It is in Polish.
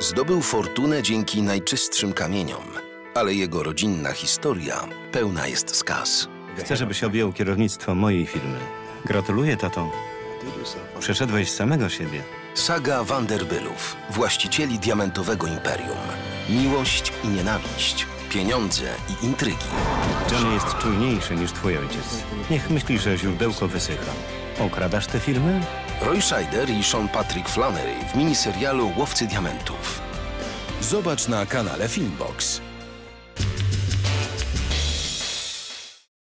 Zdobył fortunę dzięki najczystszym kamieniom, ale jego rodzinna historia pełna jest skaz. Chcę, żebyś objął kierownictwo mojej firmy. Gratuluję, tato. Przeszedłeś samego siebie. Saga Vanderbylów, właścicieli diamentowego imperium. Miłość i nienawiść, pieniądze i intrygi. Johnny jest czujniejszy niż twój ojciec. Niech myśli, że źródełko wysycha. Okradasz tę firmę? Roy Scheider i Sean Patrick Flannery w miniserialu Łowcy Diamentów. Zobacz na kanale Filmbox.